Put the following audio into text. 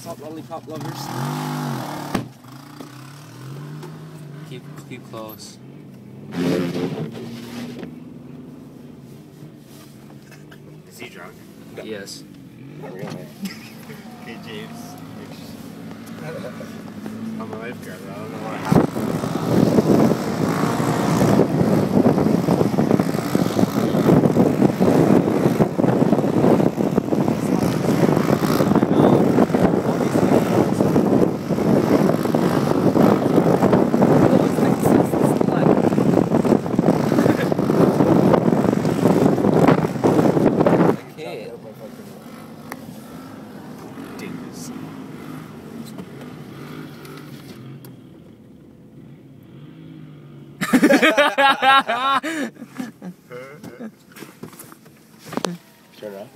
Stop lollipop lovers. Keep keep close. Is he drunk? Yes. Not really. Okay, James. I'm a lifeguard. I don't know what happened. Okay. Dingus. Turn it off.